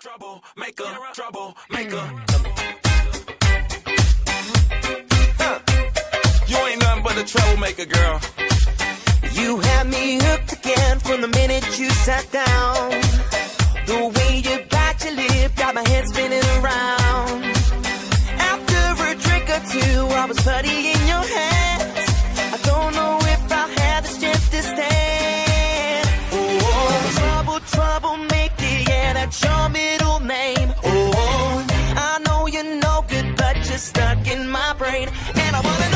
trouble maker, trouble maker. Mm. You ain't nothing but a troublemaker, girl. You had me hooked again from the minute you sat down. The way you bite your lip got my head spinning around. After a drink or two, I was putty in your that's your middle name. Oh, I know you're no good, but you're stuck in my brain. And I wanna